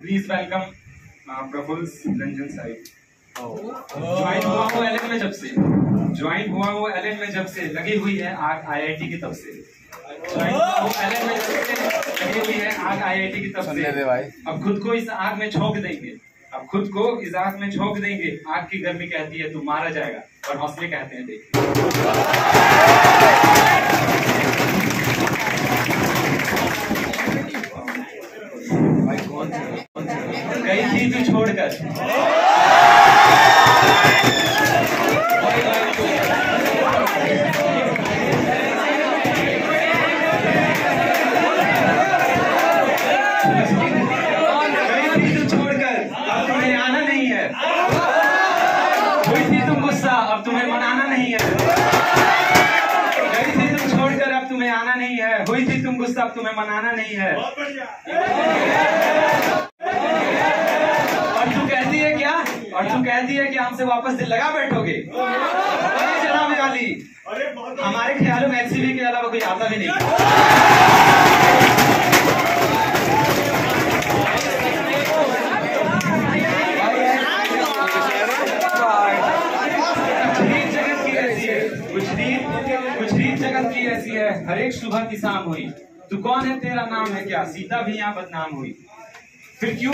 Please welcome Prafull Ranjan Sahib join हुआ हूँ L में जब से। ज्वाइन हुआ हूँ एल में जब से लगी हुई है आग आईआईटी की तब से। ज्वाइन हुआ हूँ LM में जब से लगी हुई है आग आईआईटी की तब से। अब खुद को इस आग में झोंक देंगे। अब खुद को इस आग में झोंक देंगे। आग की गर्मी कहती है तू मारा जाएगा। और हौसले कहते हैं देख। गई थी तू छोड़कर अब तुम्हें आना नहीं है। हुई थी तुम गुस्सा, अब तुम्हें मनाना नहीं है। गई थी छोड़कर अब तुम्हें आना नहीं है। हुई थी तुम गुस्सा, अब तुम्हें मनाना नहीं है। और तू कहती है कि हमसे वापस दिल लगा बैठोगे। जनाब वाली। हमारे ख्यालों में एलसीबी के अलावा कोई आता भी नहीं। जगत की ऐसी है। हर एक सुबह की शाम हुई। तू कौन है? तेरा नाम है क्या? सीता भी यहाँ बदनाम हुई। फिर क्यों